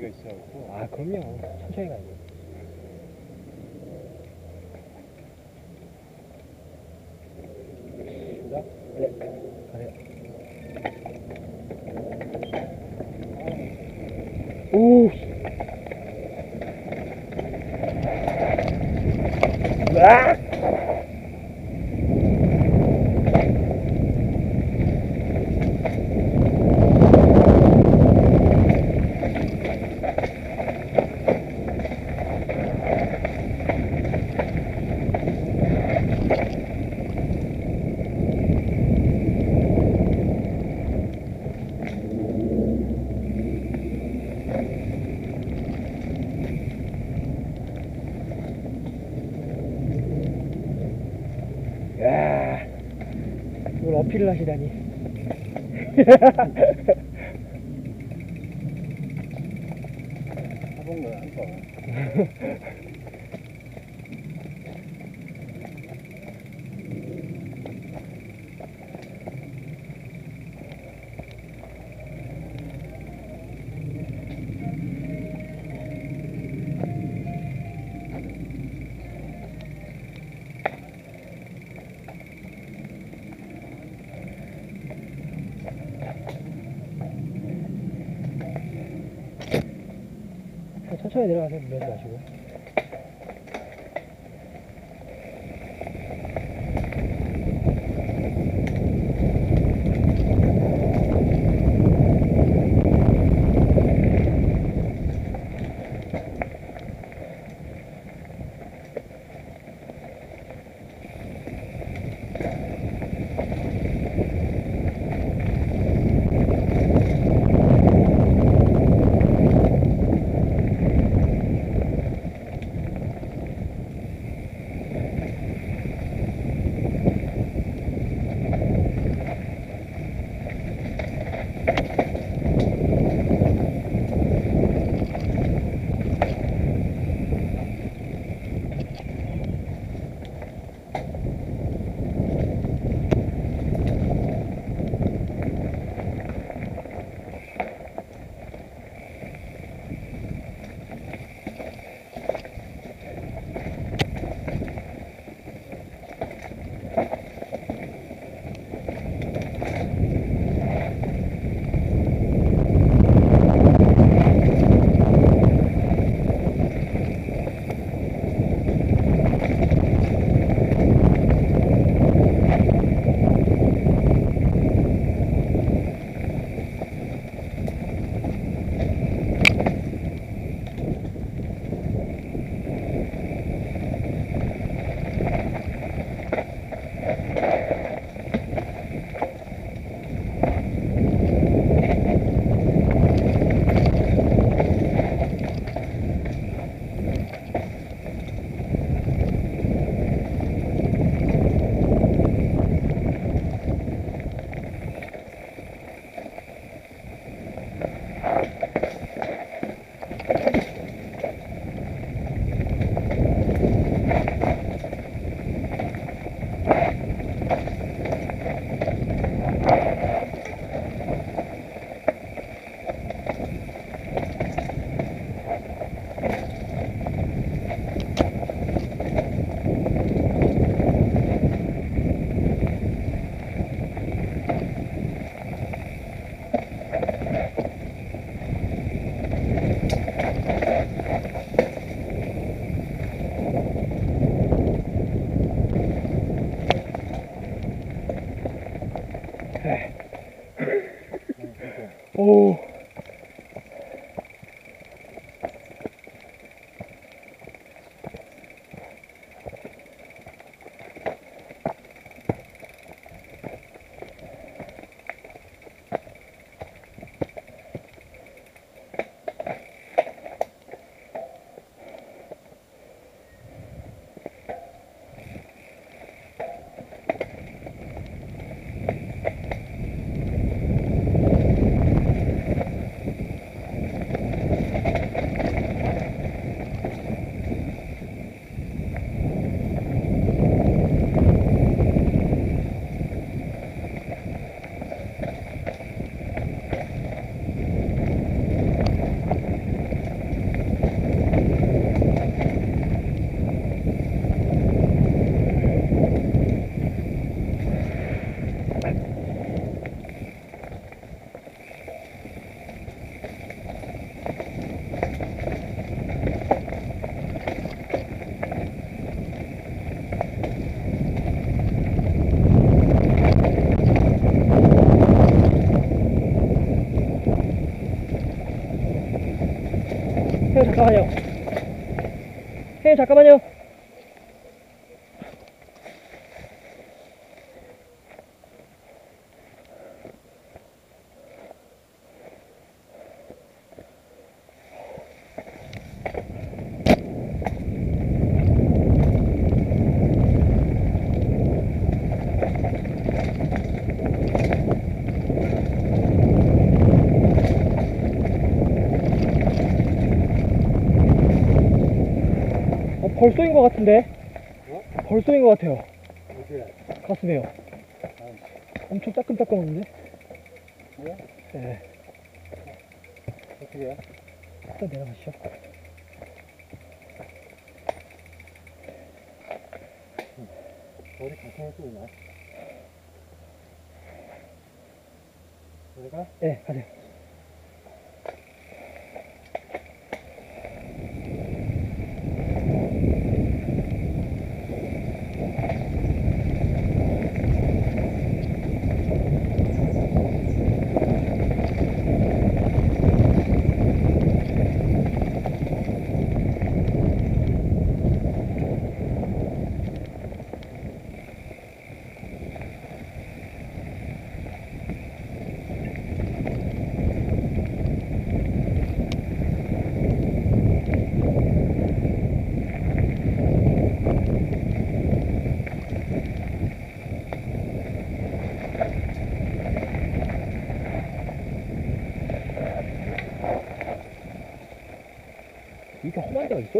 의지가 있어갖고 아 그럼요. 천천히 가야죠 시작. 네. 가세요 오 아! 야, 이걸 어필을 하시다니. 해본 거야 한 천천히 내려가세요, 무리하지 마시고. 잠깐만요. 해 잠깐만요. 어, 벌써인 것 같은데? 어? 벌써인 것 같아요. 어디야? 가슴에요. 엄청 따끔따끔한데? 뭐야? 네. 어떻게 해? 일단 내려가시죠. 머리 가슴에 또 있나? 우리가? 네, 가세요. 이게 험한 데가 있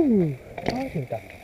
Ooh, I think that.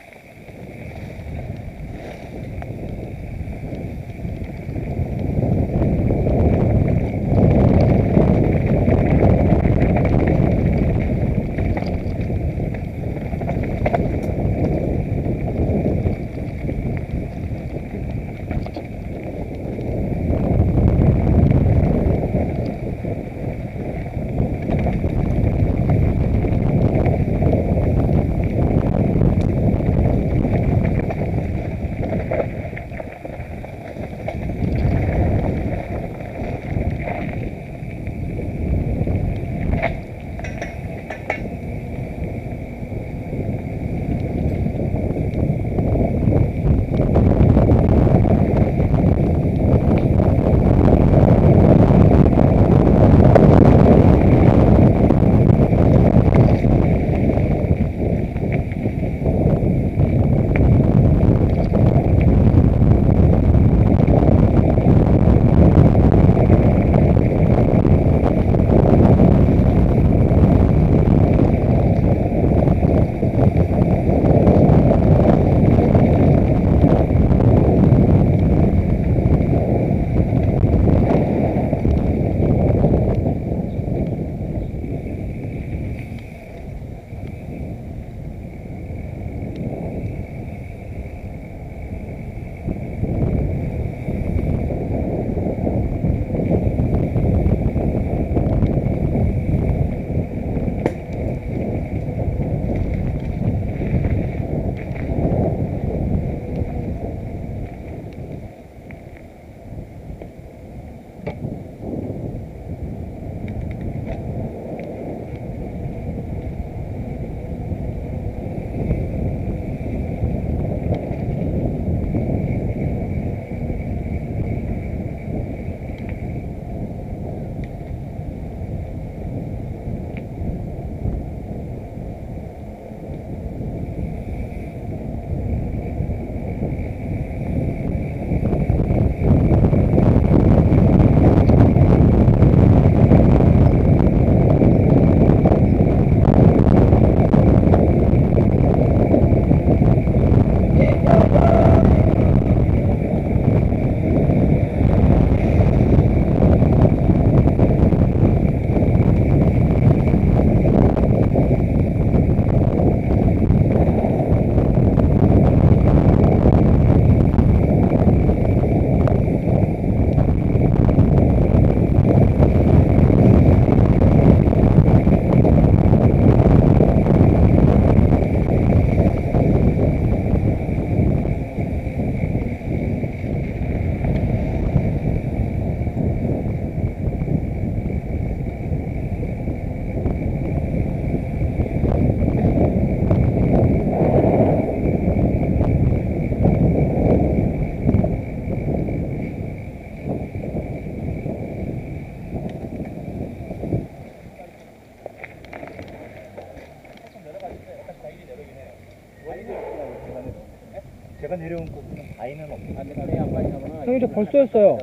저 벌써였어요.